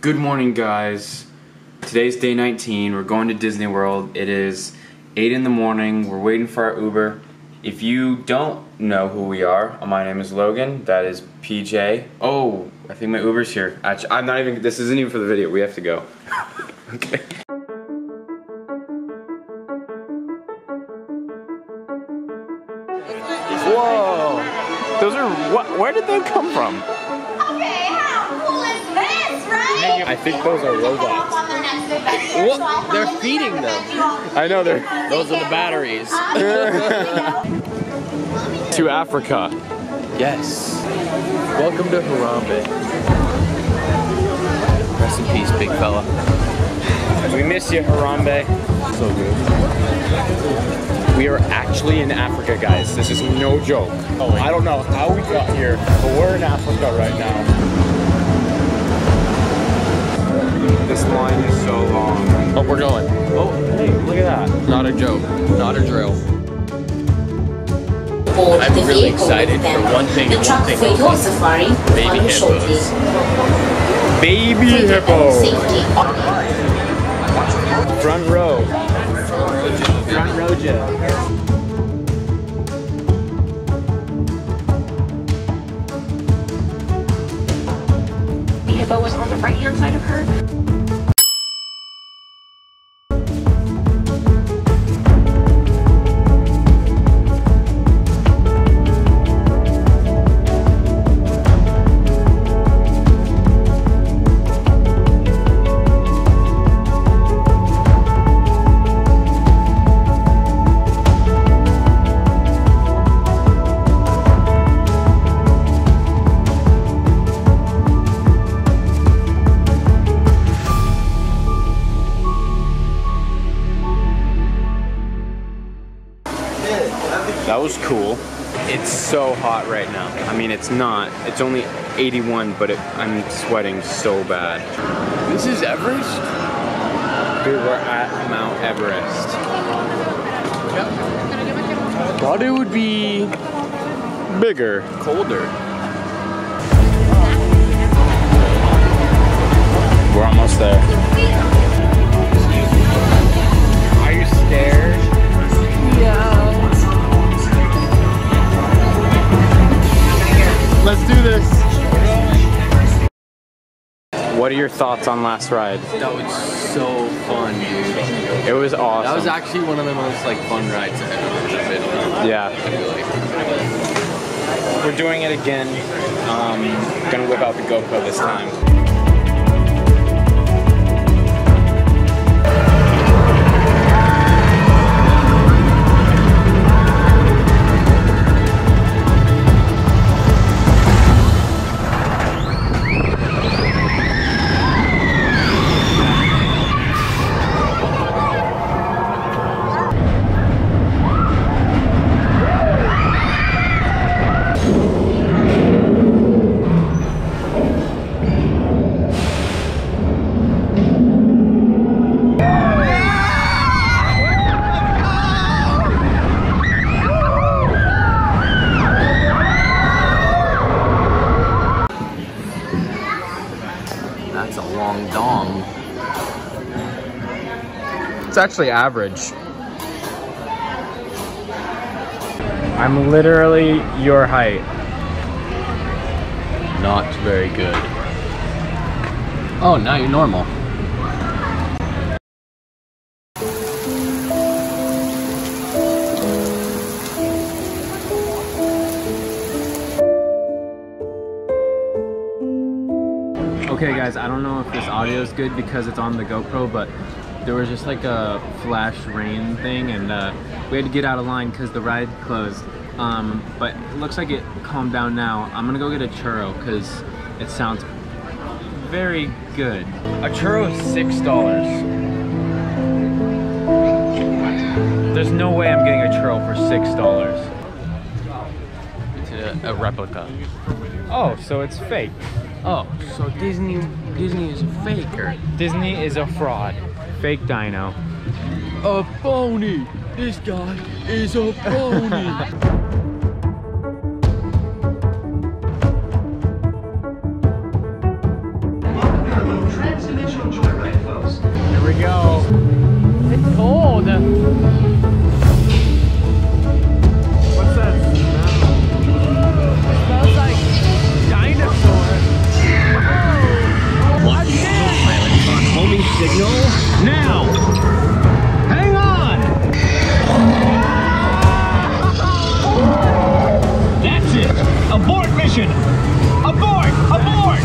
Good morning, guys. Today's day 19. We're going to Disney World. It is 8 in the morning. We're waiting for our Uber. If you don't know who we are, my name is Logan. That is PJ. Oh, I think my Uber's here. Actually, I'm not even, this isn't even for the video. We have to go. okay. Whoa! Those are, what, where did they come from? I think those are robots. What? They're feeding them. I know they're Those are the batteries. to Africa. yes. Welcome to Harambe. Rest in peace, big fella. We miss you, Harambe. So good. We are actually in Africa, guys. This is no joke. Oh. I don't know how we got here, but we're in Africa right now. This line is so long. Oh, we're going. Oh, hey, look at that. Not a joke. Not a drill. I'm really excited for one thing The and one thing for your safari Baby follow shortly. hippos. Baby Take hippo. Front row. Front row, Joe. The hippo was on the right hand side of her. Was cool. It's so hot right now. I mean, it's not. It's only 81, but it, I'm sweating so bad. This is Everest? Dude, we're at Mount Everest. Thought it would be bigger, colder. We're almost there. What are your thoughts on last ride? That was so fun, dude. It was awesome. That was actually one of the most like fun rides I've ever been on. yeah. I feel like. We're doing it again. Um, gonna whip out the GoPro this time. It's actually average. I'm literally your height. Not very good. Oh, now you're normal. Okay guys, I don't know if this audio is good because it's on the GoPro, but there was just like a flash rain thing and uh, we had to get out of line because the ride closed. Um, but it looks like it calmed down now. I'm gonna go get a churro because it sounds very good. A churro is six dollars. There's no way I'm getting a churro for six dollars. It's a, a replica. Oh, so it's fake. Oh, so Disney Disney is a faker. Disney is a fraud. Fake dino. A phony. This guy is a phony. Here we go. It's cold. What's that? It smells like dinosaur. What? Pilot oh, on homing signal now. Hang on. That's it. Abort mission. Abort. Abort.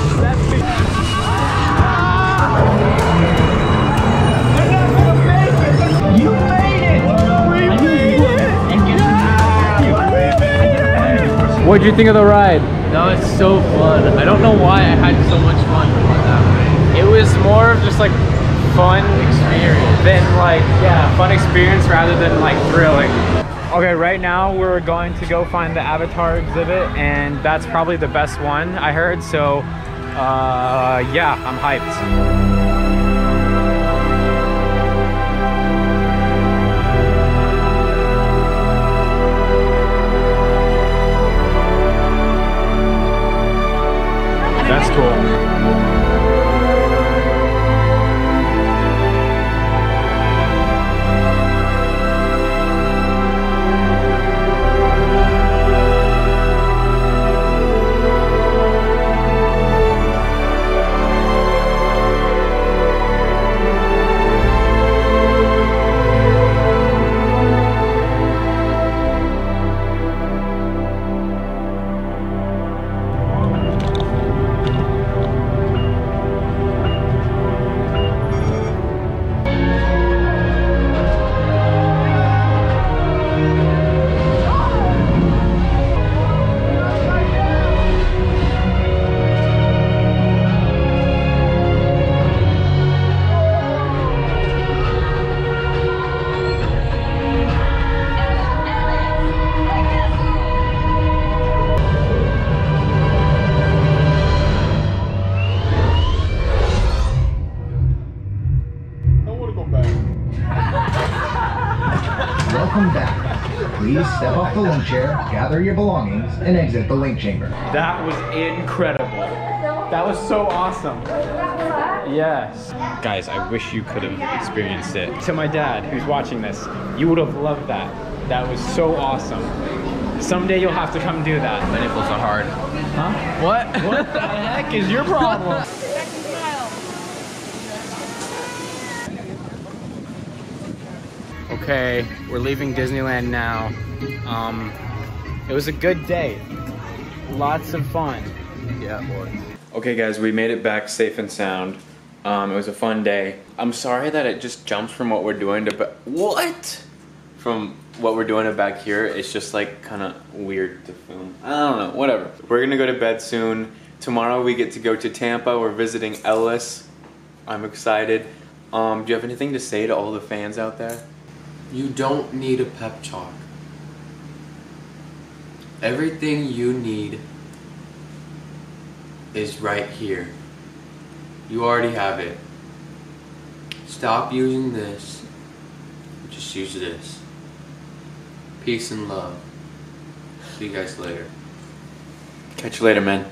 They're not gonna make it. You made it. We made it. What'd you think of the ride? That was so fun. I don't know why I had so much fun on that. It was more of just like fun experience than like yeah, fun experience rather than like thrilling. Okay, right now we're going to go find the Avatar exhibit, and that's probably the best one I heard. So, uh, yeah, I'm hyped. Step off the link chair, gather your belongings, and exit the link chamber. That was incredible. That was so awesome. Yes. Guys, I wish you could have experienced it. To my dad, who's watching this, you would have loved that. That was so awesome. Someday you'll have to come do that. My nipples are hard. Huh? What? What the heck is your problem? Okay, we're leaving Disneyland now. Um, it was a good day. Lots of fun. Yeah, was. Okay, guys, we made it back safe and sound. Um, it was a fun day. I'm sorry that it just jumps from what we're doing to ba- what? From what we're doing to back here. It's just like kind of weird to film. I don't know. Whatever. We're gonna go to bed soon. Tomorrow we get to go to Tampa. We're visiting Ellis. I'm excited. Um, do you have anything to say to all the fans out there? You don't need a pep talk. Everything you need is right here. You already have it. Stop using this. Just use this. Peace and love. See you guys later. Catch you later, man.